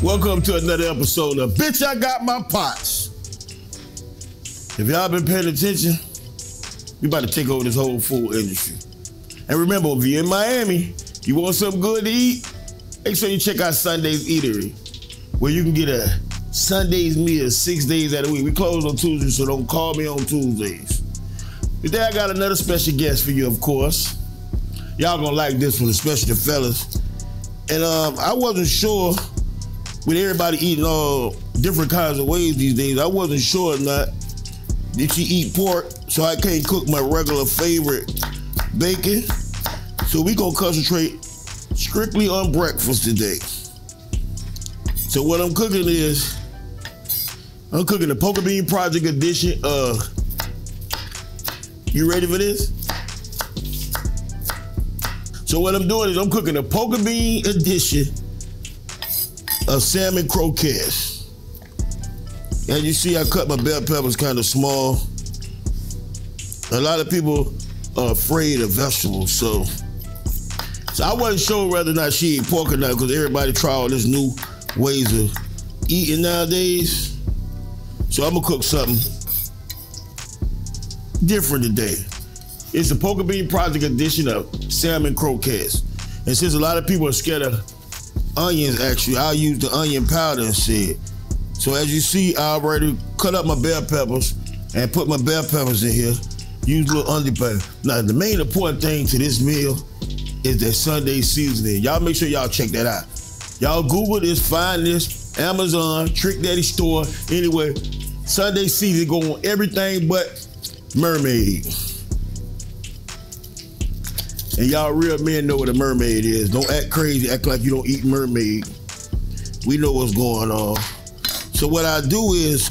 Welcome to another episode of Bitch I Got My Pots. If y'all been paying attention, we about to take over this whole food industry. And remember, if you're in Miami, you want something good to eat, make sure you check out Sunday's Eatery, where you can get a Sunday's meal six days out of the week. We close on Tuesdays, so don't call me on Tuesdays. Today I got another special guest for you, of course. Y'all gonna like this one, especially the fellas. And um, I wasn't sure with everybody eating all different kinds of ways these days, I wasn't sure or not did she eat pork, so I can't cook my regular favorite bacon. So we gonna concentrate strictly on breakfast today. So what I'm cooking is I'm cooking the Poker Bean Project edition of you ready for this? So what I'm doing is I'm cooking a Poker Bean edition of salmon croquettes. And you see, I cut my bell peppers kind of small. A lot of people are afraid of vegetables, so so I wasn't sure whether or not she ate pork or not because everybody try all this new ways of eating nowadays. So I'm gonna cook something different today. It's the Poker Bean Project edition of salmon croquettes. And since a lot of people are scared of onions actually. I'll use the onion powder instead. So as you see, I already cut up my bell peppers and put my bell peppers in here. Use a little onion powder. Now the main important thing to this meal is that Sunday seasoning. Y'all make sure y'all check that out. Y'all Google this, find this, Amazon, Trick Daddy store. Anyway, Sunday seasoning go on everything but mermaid. And y'all real men know what a mermaid is. Don't act crazy, act like you don't eat mermaid. We know what's going on. So what I do is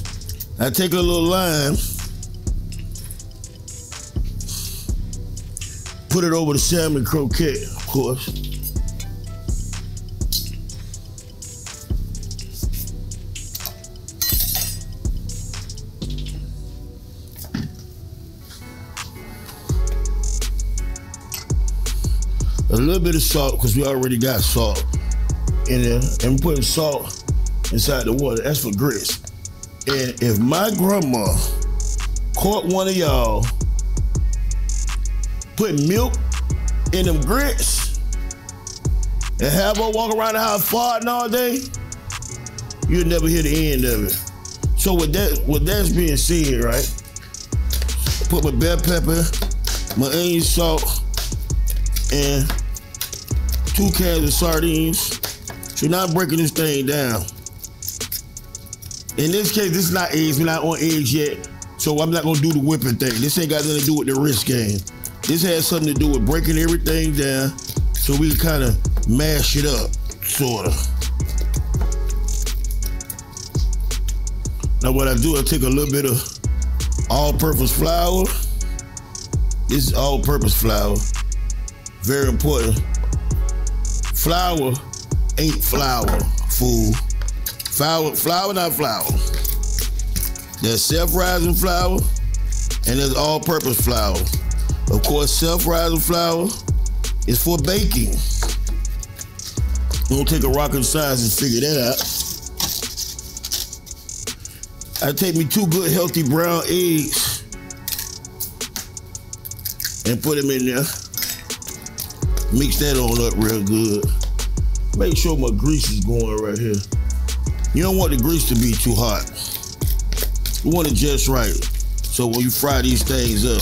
I take a little lime, put it over the salmon croquette, of course. a little bit of salt because we already got salt in there, and we're putting salt inside the water. That's for grits. And if my grandma caught one of y'all putting milk in them grits and have her walk around the house farting all day, you'll never hear the end of it. So with that, with that's being said, right? Put my bell pepper, my onion salt, and two cans of sardines. So now I'm breaking this thing down. In this case, this is not eggs. We're not on eggs yet. So I'm not gonna do the whipping thing. This ain't got nothing to do with the wrist game. This has something to do with breaking everything down so we can kind of mash it up, sorta. Now what I do, I take a little bit of all-purpose flour. This is all-purpose flour. Very important. Flour ain't flour, fool. Flour, flour, not flour. There's self-rising flour and there's all-purpose flour. Of course, self-rising flour is for baking. Don't take a rocket science to figure that out. I take me two good healthy brown eggs and put them in there. Mix that on up real good. Make sure my grease is going right here. You don't want the grease to be too hot. You want it just right. So when you fry these things up,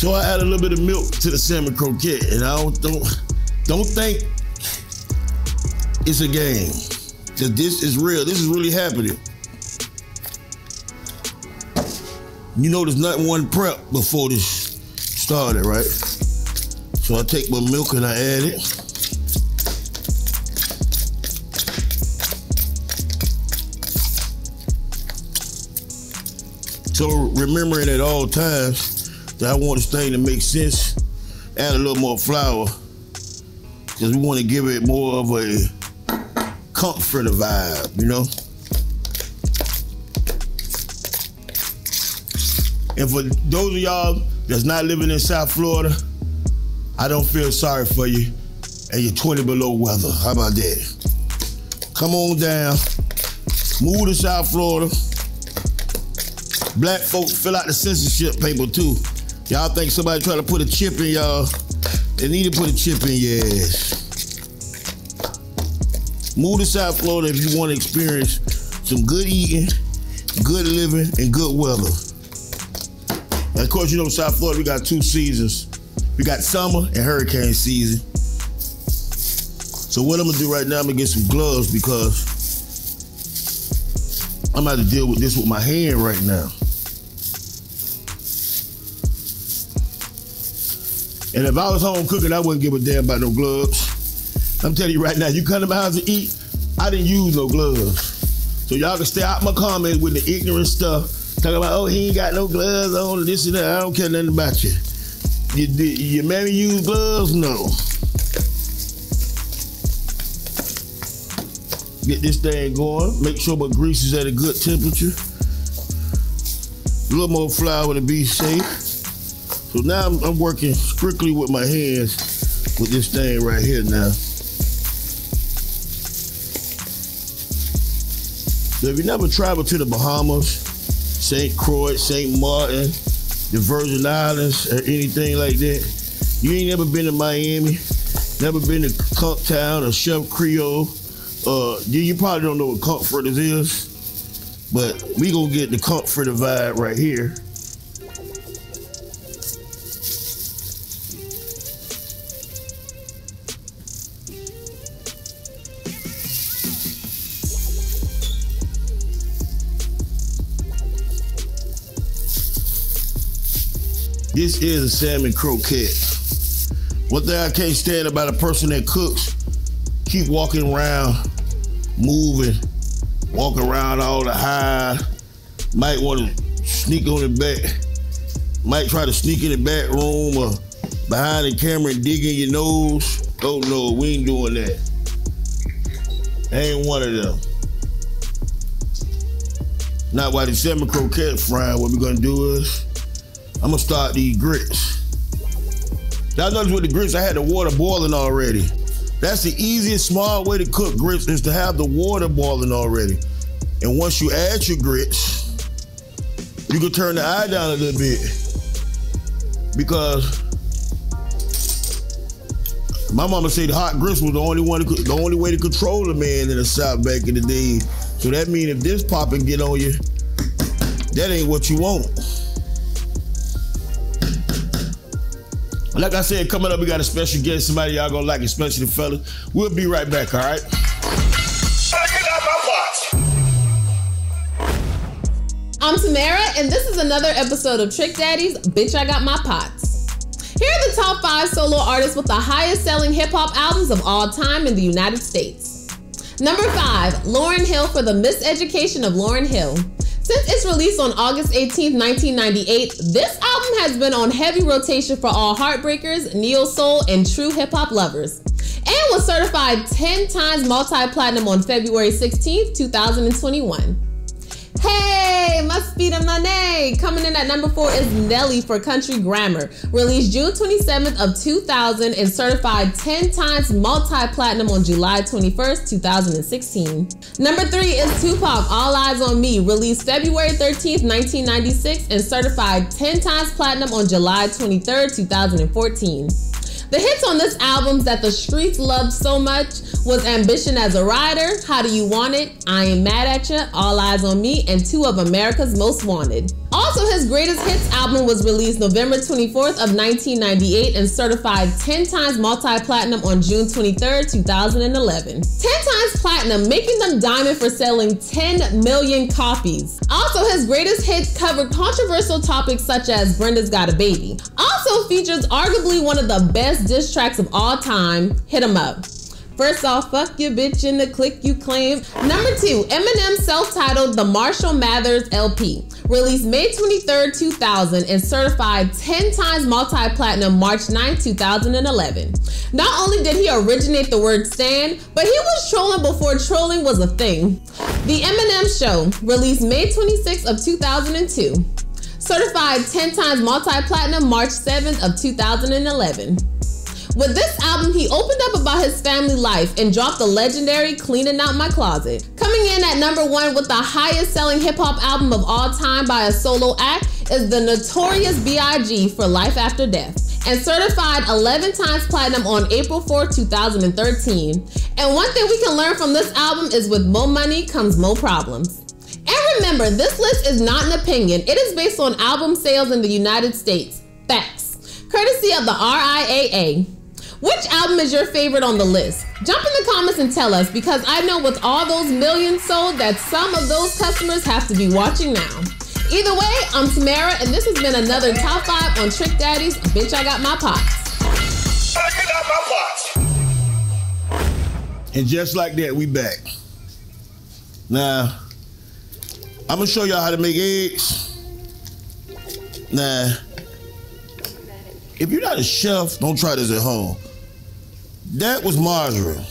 So I add a little bit of milk to the salmon croquette, and I don't don't, don't think it's a game. Cause this is real. This is really happening. You know, there's nothing one prep before this started, right? So I take my milk and I add it. So remembering at all times I want this thing to make sense add a little more flour because we want to give it more of a comforter vibe, you know? And for those of y'all that's not living in South Florida, I don't feel sorry for you and you're 20 below weather. How about that? Come on down, move to South Florida. Black folks fill out the censorship paper too. Y'all think somebody trying to put a chip in y'all? They need to put a chip in your ass. Move to South Florida if you want to experience some good eating, good living, and good weather. And of course, you know, South Florida, we got two seasons. We got summer and hurricane season. So what I'm gonna do right now, I'm gonna get some gloves because I'm about to deal with this with my hand right now. And if I was home cooking, I wouldn't give a damn about no gloves. I'm telling you right now, you come to my house to eat, I didn't use no gloves. So y'all can stay out my comments with the ignorant stuff. Talking about, oh, he ain't got no gloves on, this and that. I don't care nothing about you. You, your mammy use gloves? No. Get this thing going. Make sure my grease is at a good temperature. A little more flour to be safe. So now I'm, I'm working strictly with my hands with this thing right here now. So if you never traveled to the Bahamas, St. Croix, St. Martin, the Virgin Islands, or anything like that, you ain't never been to Miami, never been to Cunk Cooktown or Chef Creole, uh, you probably don't know what comforters is, but we gonna get the comforter vibe right here. This is a salmon croquette. One thing I can't stand about a person that cooks, keep walking around, moving, walk around all the high, might want to sneak on the back, might try to sneak in the back room or behind the camera and dig in your nose. Oh no, we ain't doing that. Ain't one of them. Not while the salmon croquette frying, what we're gonna do is I'm gonna start these grits. Y'all notice with the grits, I had the water boiling already. That's the easiest, smart way to cook grits is to have the water boiling already. And once you add your grits, you can turn the eye down a little bit. Because my mama said hot grits was the only one, the only way to control a man in the South back in the day. So that means if this popping get on you, that ain't what you want. Like I said, coming up, we got a special guest, somebody y'all gonna like, especially the fellas. We'll be right back, all right? I'm Tamara, and this is another episode of Trick Daddy's Bitch I Got My Pots. Here are the top five solo artists with the highest selling hip hop albums of all time in the United States. Number five, Lauryn Hill for the Miseducation of Lauryn Hill. Since its release on August 18, 1998, this album has been on heavy rotation for all heartbreakers, neo soul, and true hip hop lovers, and was certified 10 times multi platinum on February 16, 2021. Hey, must be the money. Coming in at number four is Nelly for Country Grammar, released June 27th of 2000 and certified 10 times multi-platinum on July 21st, 2016. Number three is Tupac, All Eyez on Me, released February 13th, 1996 and certified 10 times platinum on July 23rd, 2014. The hits on this album that the streets loved so much was Ambitionz Az a Ridah, How Do You Want It, I Ain't Mad at Ya, All Eyez on Me, and two of America's Most Wanted. Also, his greatest hits album was released November 24th of 1998 and certified 10 times multi-platinum on June 23rd, 2011. 10 times platinum, making them diamond for selling 10 million copies. Also, his greatest hits covered controversial topics such as Brenda's Got a Baby. Also features arguably one of the best diss tracks of all time, Hit them Up. First off, fuck your bitch in the click you claim. Number two, Eminem self-titled The Marshall Mathers LP released May 23, 2000, and certified 10 times multi platinum March 9, 2011. Not only did he originate the word stan, but he was trolling before trolling was a thing. The Eminem Show, released May 26 of 2002. Certified 10 times multi-platinum March 7th of 2011. With this album, he opened up about his family life and dropped the legendary Cleaning Out My Closet. Coming in at number one with the highest selling hip hop album of all time by a solo act is the notorious B.I.G. for Life After Death and certified 11 times platinum on April 4, 2013. And one thing we can learn from this album is with more money comes more problems. And remember, this list is not an opinion. It is based on album sales in the United States. Facts. Courtesy of the RIAA. Which album is your favorite on the list? Jump in the comments and tell us because I know with all those millions sold that some of those customers have to be watching now. Either way, I'm Tamara, and this has been another Top 5 on Trick Daddy's Bitch I Got My Pots. I got my pots. And just like that, we back. Now, I'm gonna show y'all how to make eggs. Now, if you're not a chef, don't try this at home. That was margarine.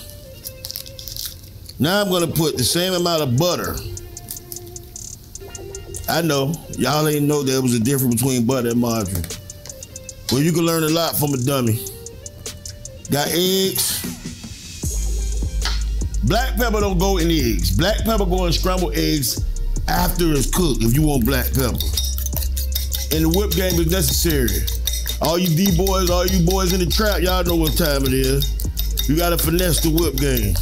Now I'm gonna put the same amount of butter. I know y'all ain't know there was a difference between butter and margarine. Well, you can learn a lot from a dummy. Got eggs. Black pepper don't go in eggs. Black pepper go in scrambled eggs after it's cooked if you want black pepper. And the whip game is necessary. All you D boys, all you boys in the trap, y'all know what time it is. You gotta finesse the whip game.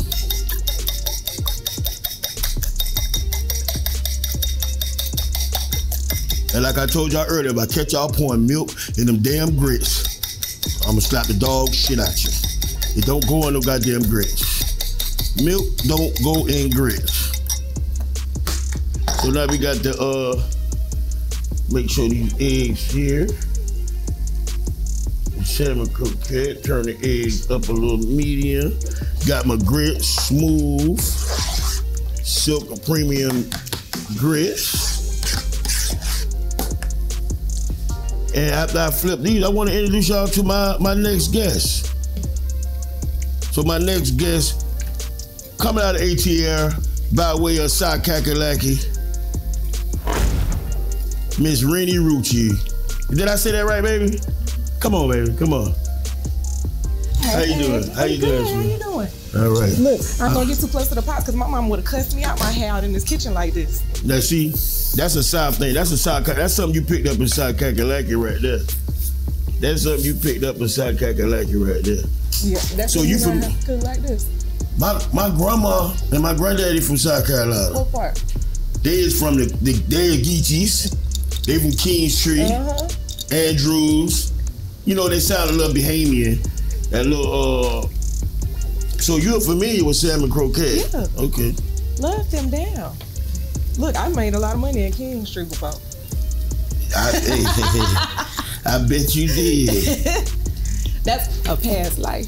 And like I told y'all earlier, if I catch y'all pouring milk in them damn grits, I'ma slap the dog shit out you. It don't go in no goddamn grits. Milk don't go in grits. So now we got the uh make sure these eggs here. The salmon croquette, turn the eggs up a little medium. Got my grits smooth. Silk premium grits. And after I flip these, I want to introduce y'all to my, my next guest. So my next guest, coming out of ATR by way of South Kakalaki, Miss Renni Rucci. Did I say that right, baby? Come on, baby. Come on. How you doing? How you doing, How you doing? All right. Look, I'm gonna get too close to the pot because my mom would have cussed me out my hair out in this kitchen like this. Now see, that's a South thing. That's a South. That's something you picked up in South Kakalaki right there. That's something you picked up in South Kakalaki right there. Yeah, that's So you from- cook like this. My my grandma and my granddaddy from South Carolina. What part? They is from the, the they are Geechees. They from Kingstree, Uh huh. Andrews. You know, they sound a little Bahamian. That little uh so you're familiar with salmon croquet? Yeah. Okay. Love them down. Look, I made a lot of money in King Street before. I, I bet you did. That's a past life.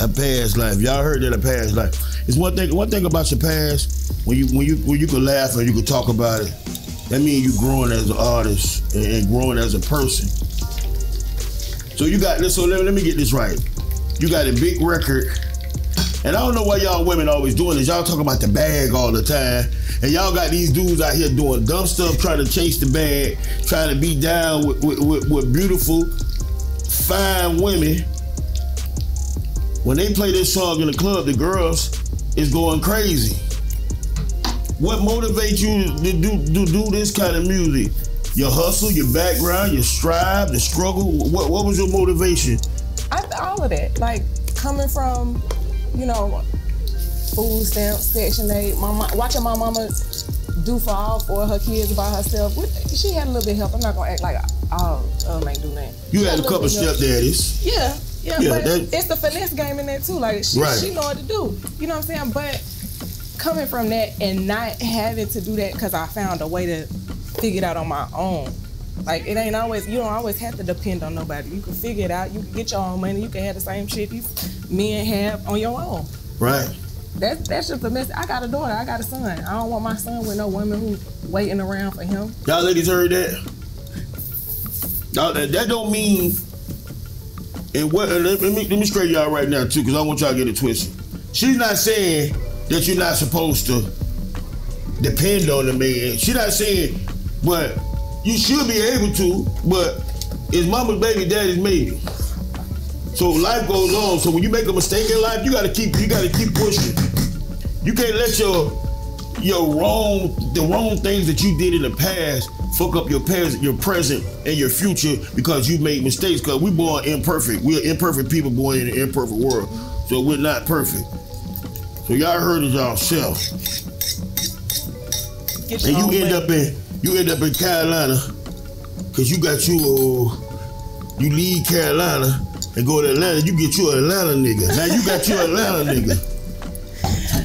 A past life. Y'all heard that a past life. It's one thing. One thing about your past when you when you when you can laugh and you can talk about it. That means you're growing as an artist and growing as a person. So you got this. So let, let me get this right. You got a big record, and I don't know why y'all women always doing this. Y'all talking about the bag all the time, and y'all got these dudes out here doing dumb stuff, trying to chase the bag, trying to be down with with, with, with beautiful, fine women when they play this song in the club, the girls is going crazy. What motivates you to do, do, do this kind of music? Your hustle, your background, your strive, the struggle. What, what was your motivation? I, all of that, like coming from, you know, food stamps, Section Eight, my mo- watching my mama do for all four her kids by herself. She had a little bit of help. I'm not gonna act like of them ain't do that. You had a couple bit of help. stepdaddies. Yeah, yeah, Yeah, but that- it's the finesse game in there too. Like she, Right. she know what to do. You know what I'm saying? But coming from that and not having to do that because I found a way to figure it out on my own. Like it ain't always you don't always have to depend on nobody. You can figure it out. You can get your own money. You can have the same shit these men have on your own. Right. That's that's just a mess. I got a daughter. I got a son. I don't want my son with no woman who waiting around for him. Y'all ladies heard that? Y'all, that, that don't mean. And what? Uh, and Let, me let me straighten y'all right now too, because I want y'all to get it twisted. She's not saying that you're not supposed to depend on the man. She's not saying, but you should be able to. But it's mama's baby, daddy's maybe. So life goes on. So when you make a mistake in life, you gotta keep you gotta keep pushing. You can't let your your wrong the wrong things that you did in the past fuck up your past, your present, and your future because you made mistakes. Because we born imperfect. We're imperfect people born in an imperfect world. So we're not perfect. So y'all heard it yourself. And you end way. up in you end up in Carolina because you got you uh, you leave Carolina and go to Atlanta. You get you an Atlanta nigga. Now you got you an Atlanta nigga.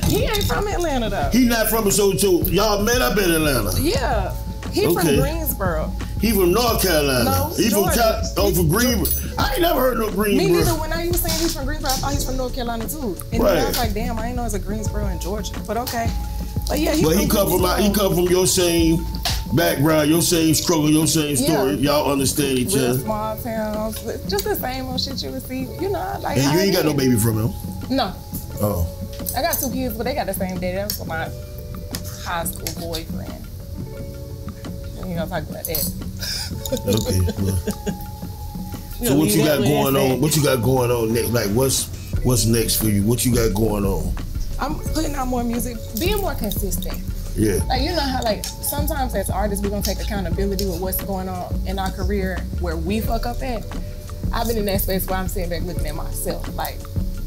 He ain't from Atlanta though. He not from so so y'all met up in Atlanta. yeah, he Okay. from Greensboro. He from North Carolina. No, he from. Cal- oh from Greenville. I ain't never heard no Greensboro. Me neither. When I was saying he's from Greensboro, I thought he's from North Carolina too. And then I was like, damn, I ain't know it's a Greensboro in Georgia. But okay. But yeah, he But he come from my, he come from your same background, your same struggle, your same story. Yeah. Y'all understand each Real other. small towns, just the same old shit you would see. You know, like And you ain't got no baby from him. No, Oh. I got two kids, but they got the same daddy. That was my high school boyfriend. We ain't gonna talk about that. Okay. well. We So what you got going on? What you got going on next? Like what's what's next for you? What you got going on? I'm putting out more music, being more consistent. Yeah. Like you know how like sometimes as artists we're gonna take accountability with what's going on in our career where we fuck up at. I've been in that space where I'm sitting back looking at myself like,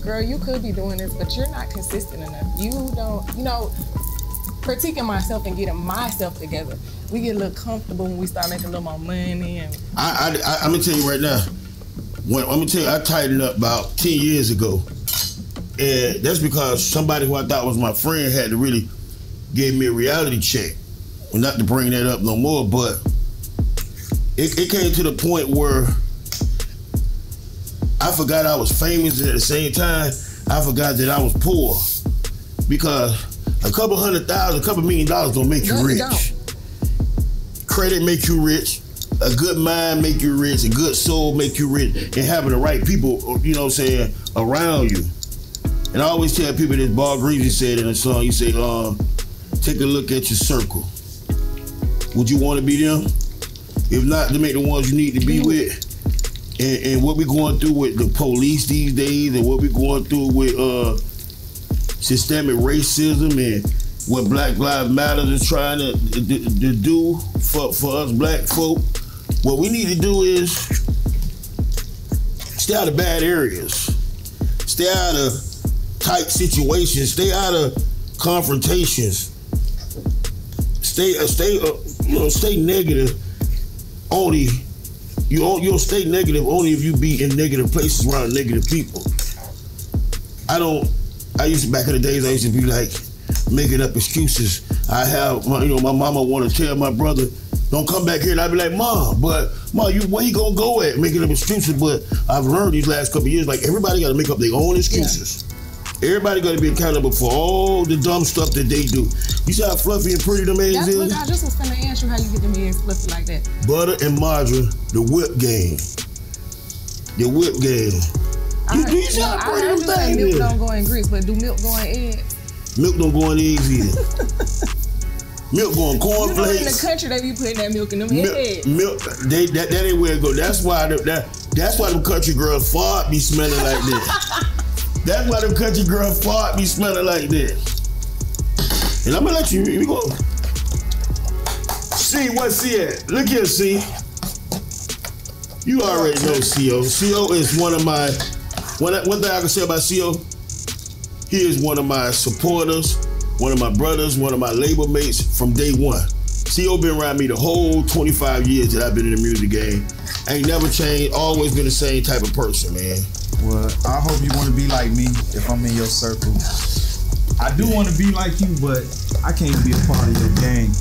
girl, you could be doing this, but you're not consistent enough. You don't, you know, critiquing myself and getting myself together. We get a little comfortable when we start making a little more money and I, I, I I'm gonna tell you right now. When I'm gonna tell you, I tightened up about ten years ago, and that's because somebody who I thought was my friend had to really give me a reality check. Well, not to bring that up no more, but it, it came to the point where I forgot I was famous, and at the same time, I forgot that I was poor. Because a couple hundred thousand, a couple million dollars don't make you No, rich. credit make you rich. A good mind make you rich. A good soul make you rich. And having the right people you know what i'm saying around you. And i always tell people this Bob Greasy said in a song he said um take a look at your circle. Would you want to be them? If not to make the ones you need to be with. And, and what we going through with the police these days and what we going through with uh systemic racism and what Black Lives Matter is trying to, to, to do for, for us black folk. What we need to do is stay out of bad areas, stay out of tight situations, stay out of confrontations, stay uh, stay uh, you know stay negative only you don't you'll stay negative only if you be in negative places around negative people. I don't. I used to back in the days. I used to be like making up excuses. I have, my, you know, my mama want to tell my brother, "Don't come back here," and I'd be like, "Mom, but mom, you where you gonna go at making up excuses?" But I've learned these last couple years, like everybody got to make up their own excuses. Everybody got to be accountable for all the dumb stuff that they do. You see how fluffy and pretty them eggs that's is? what I just was gonna ask you how you get them eggs flipped like that. Butter and margarine, the whip game. The whip game. You, I, you see how I heard you say milk don't go in grease, but do milk go in eggs? Milk don't go in eggs either. milk going cornflakes. You know, in the country they be putting that milk in them milk, eggs. milk they, that, that ain't where it go. That's why the, that that's why them country girls fart be smelling like this. that's why them country girl fart be smelling like this. And I'm gonna let you go. See what C at? Look here, C. You already know CO. CO is one of my one one thing I can say about CO. He is one of my supporters, one of my brothers, one of my label mates from day one. CO been around me the whole 25 years that I've been in the music game. Ain't never changed, always been the same type of person, man. Well, I hope you want to be like me if I'm in your circle. I do want to be like you, but I can't be a part of your gang.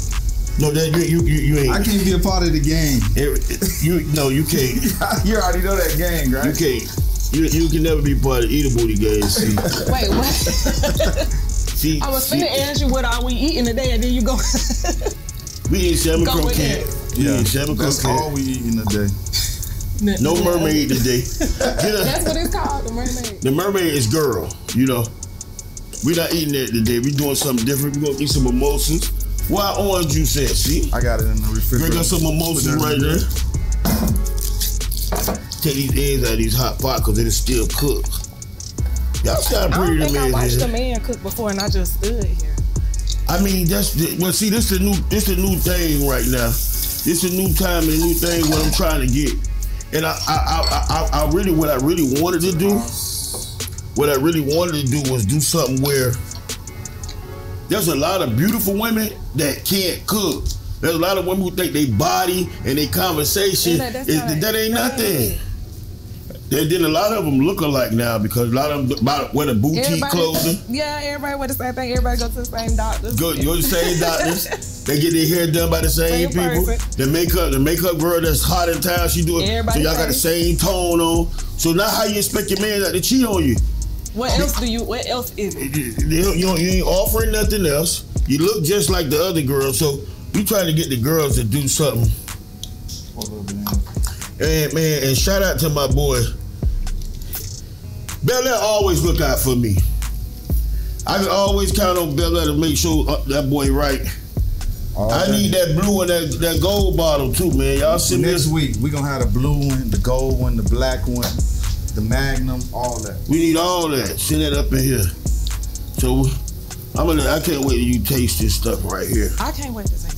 No, that you you you, you ain't. I can't be a part of the gang. It- it- you no, you can't. you already know that gang, right? You can't. You, you can never be part of either booty gang. See, Wait, what? See, I was see, finna ask you what are we eating today, and then you go. we eat salmon Go croquette. it. We Yeah, eat salmon that's all we eat in a day. No mermaid today. Get a- That's what it's called, the mermaid. The mermaid is girl, you know. We're not eating that today. We're doing something different. We're gonna eat some mimosas. Why orange juice at? See? I got it in the refrigerator. Bring us some mimosas right in there. Take these eggs out of these hot pot because it is still cooked. Y'all sound I pretty don't think I watched man. a man cook before, and I just stood here. I mean, that's the, well. See, this the new, this the new thing right now. This is a new time and a new thing. What I'm trying to get, and I, I, I, I, I really, what I really wanted to do, what I really wanted to do was do something where there's a lot of beautiful women that can't cook. There's a lot of women who think they body and their conversation is, that ain't nothing. Ain't And then a lot of them look alike now because a lot of them about wear the boutique Everybody, clothing. yeah, everybody wear the same thing. Everybody go to the same doctor. Go, go to the same doctors. They get their hair done by the same, Same people. person. The makeup, the makeup girl that's hot in town, she do it. Everybody so y'all got the same tone on. So now how you expect your man not to cheat on you? What else do you? What else is it? You, you, you ain't offering nothing else. You look just like the other girls. So we trying to get the girls to do something. And man, and shout out to my boy. Belaire always look out for me. I can always count on Belaire to make sure uh, that boy right. All I need that blue and that, that gold bottle too, man. Y'all send me Next week we gonna have the blue one, the gold one, the black one, the Magnum, all that. We need all that. Send that up in here. So I'm gonna. I can't wait till you taste this stuff right here. I can't wait to taste that.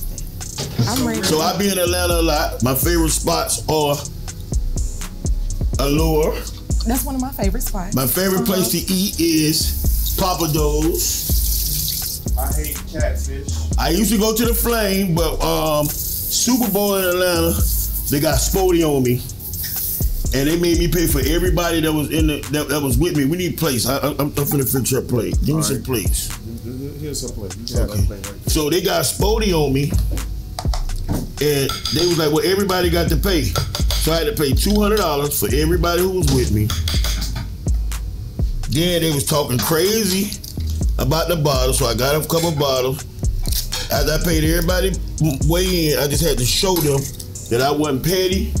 I'm ready. So I be in Atlanta a lot. My favorite spots are Allure. That's one of my favorite spots. My favorite place to eat is Pappadeaux's. I hate catfish. I used to go to the Flame, but um, Super Bowl in Atlanta, they got Spody on me, and they made me pay for everybody that was in the that, that was with me. We need plates. I, I, I'm, I'm finna fix your plate. Give me All some plates. Here's a plate. You Okay. plate right. So they got Spody on me, and they was like, "Well, everybody got to pay." So I had to pay two hundred dollars for everybody who was with me. Then they was talking crazy about the bottles, so I got a couple bottles. After I paid everybody way in, I just had to show them that I wasn't petty.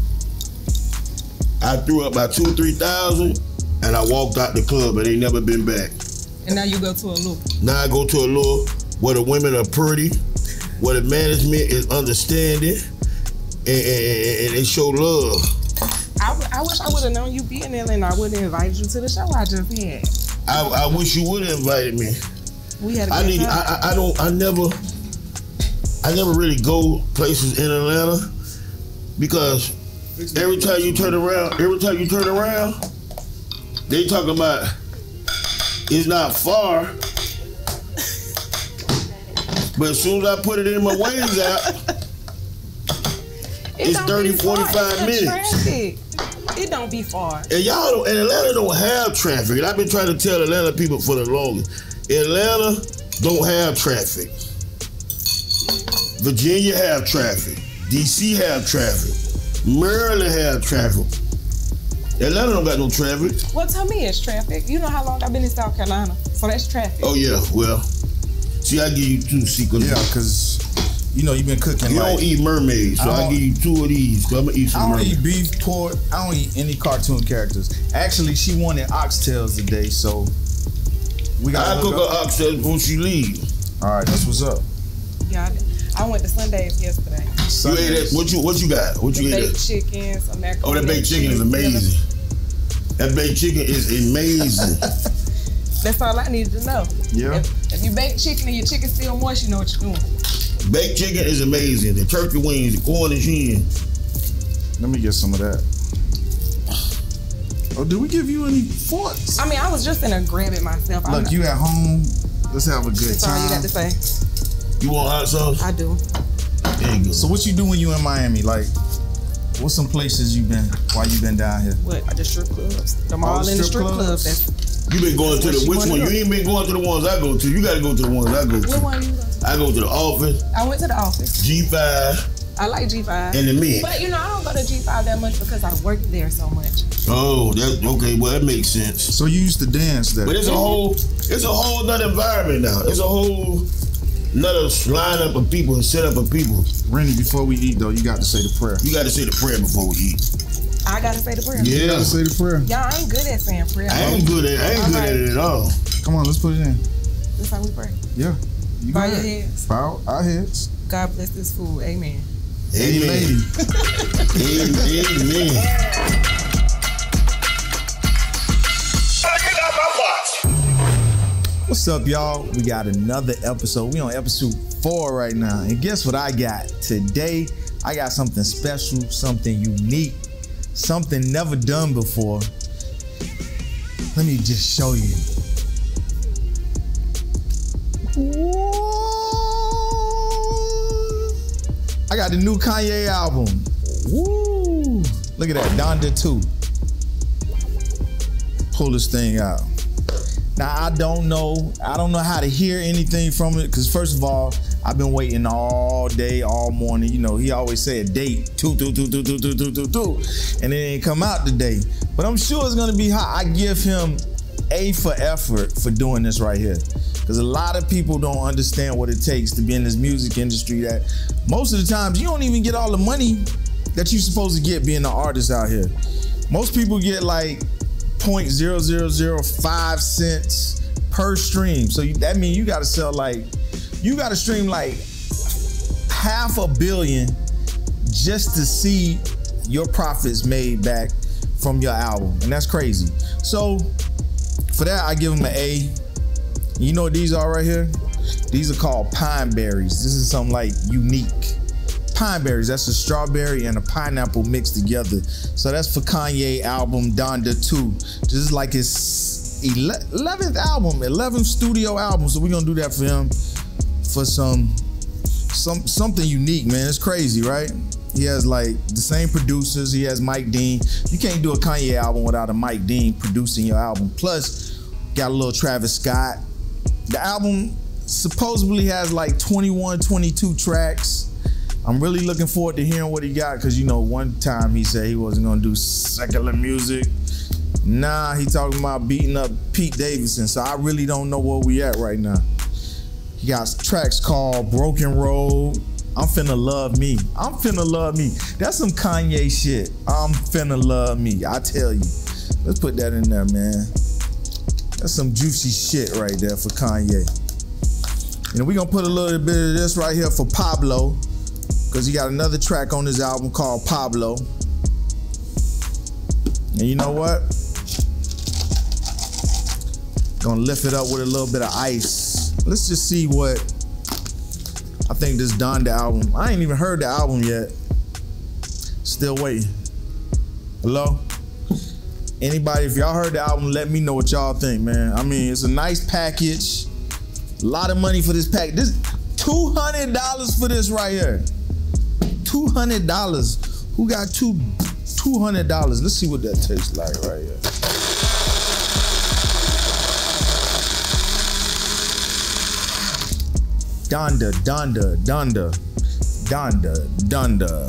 I threw up about two, three thousand, and I walked out the club, and they never been back. and now you go to a loop. Now I go to a law where the women are pretty, where the management is understanding, and, and, and they show love. I, I wish I would have known you being there and I would have invited you to the show I just had. I, I wish you would have invited me. We had a I need. I, I I don't. I never. I never really go places in Atlanta because every time you turn around, every time you turn around, they talk about it's not far. But as soon as I put it in my ways out, It it's don't 30, be far. 45 minutes. Traffic. It don't be far. And y'all don't, and Atlanta don't have traffic. And I've been trying to tell Atlanta people for the longest. Atlanta don't have traffic. Virginia have traffic. DC have traffic. Maryland have traffic. Atlanta don't got no traffic. Well, to me, it's traffic. You know how long I've been in South Carolina, so that's traffic. Oh yeah, well. See, I give you two secrets. Yeah, cause you know you've been cooking. You like, don't eat mermaids, so I I give you two of these. So I'm gonna eat some. I don't mermaids. eat beef, pork. I don't eat any cartoon characters. Actually, she wanted oxtails today, so we got. I cook her oxtail before she leave. All right, that's what's up. Yeah, I. I went to Sundays yesterday. You ate it? What you what you got? What you The ate? baked That? chicken, some macaroni. Oh, that baked and chicken is amazing. That baked chicken is amazing. That's all I needed to know. Yeah. If, if you bake chicken and your chicken's still moist, you know what you're doing. baked chicken is amazing. The turkey wings, the corn and cheese. Let me get some of that. Oh, did we give you any forks? I mean, I was just in a grab it myself. Look, not- you at home. Let's have a good That's all you got time. to say. You want hot sauce? I do. There you go. So what you do when you in Miami? Like, what's some places you been while you been down here? What? The strip clubs. Them all, All the in oh, the strip strip clubs? clubs. That's, you been going to the which wanna one? You ain't been going to the ones I go to. You got to go to the ones I go what to. one you go to? I go to the office, I went to the office. G5, I like G5. and the men. But you know, I don't go to G5 that much because I work there so much. Oh, that okay. Well, that makes sense. So you used to dance there. But it's a mm-hmm. whole, It's a whole nother environment now. It's a whole another lineup of people and setup of people. Renni, before we eat though, you got to say the prayer. You got to say the prayer before we eat. I gotta say the prayer. You Yeah, gotta say the prayer. Y'all ain't good at saying prayer. I ain't good at I ain't good at it at all. Come on, let's put it in. That's how we pray. Yeah. You Bow go your ahead. heads. Bow our heads. God bless this food. Amen. Hey, Amen. lady. Amen. What's up, y'all? We got another episode. We on episode four right now. And guess what I got? Today, I got something special, something unique, something never done before. Let me just show you. I got the new Kanye album. Woo! Look at that, Donda 2. Pull this thing out. Now I don't know. I don't know how to hear anything from it because first of all, I've been waiting all day, all morning. You know, he always say a date two, two, two, two, two, two, two, two, two, and it ain't come out today. But I'm sure it's gonna be hot. I give him a for effort for doing this right here because a lot of people don't understand what it takes to be in this music industry. That most of the times you don't even get all the money that you're supposed to get being an artist out here. Most people get like 0.0005 cents per stream. So you, that means you got to sell like, you got to stream like half a billion just to see your profits made back from your album. And that's crazy. So for that, I give him an A. You know what these are right here? These are called pine berries. This is something like unique pine berries. That's a strawberry and a pineapple mixed together. So that's for Kanye album Donda 2. This is like his 11th album, 11th studio album. So we're gonna do that for him for some some something unique, man. It's crazy, right? He has like the same producers. He has Mike Dean. You can't do a Kanye album without a Mike Dean producing your album. Plus, got a little Travis Scott. The album supposedly has like 21, 22 tracks. I'm really looking forward to hearing what he got because you know one time he said he wasn't gonna do secular music. Nah, he talking about beating up Pete Davidson. So I really don't know where we at right now. He got tracks called Broken Road. I'm finna love me. I'm finna love me. That's some Kanye shit. I'm finna love me. I tell you. Let's put that in there, man. That's some juicy shit right there for Kanye. And we're gonna put a little bit of this right here for Pablo because he got another track on his album called Pablo. And you know what? Gonna lift it up with a little bit of ice. Let's just see what I think this Donda album. I ain't even heard the album yet. Still waiting. Hello? Anybody, if y'all heard the album, let me know what y'all think, man. I mean, it's a nice package. A lot of money for this pack. This $200 for this right here. Two hundred dollars. Who got two two hundred dollars? Let's see what that tastes like right here. Donda, Donda, Donda, Donda, Donda,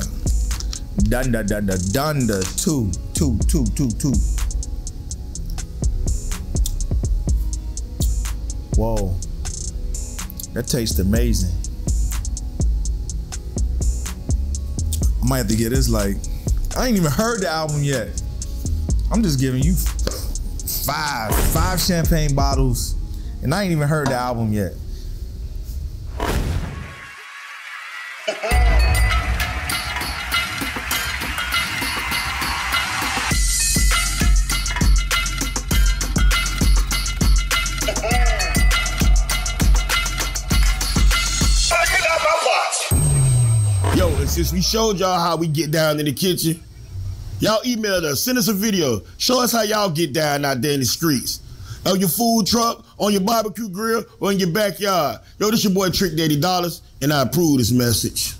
Donda, Donda, Donda, two, two, two, two, two. Whoa, that tastes amazing. I might have to get this like I ain't even heard the album yet. I'm just giving you five, five champagne bottles, and I ain't even heard the album yet. Showed y'all how we get down in the kitchen, y'all emailed us, send us a video, show us how y'all get down out there in the streets. On your food truck, on your barbecue grill, or in your backyard. Yo, this your boy Trick Daddy Dollars, and I approve this message.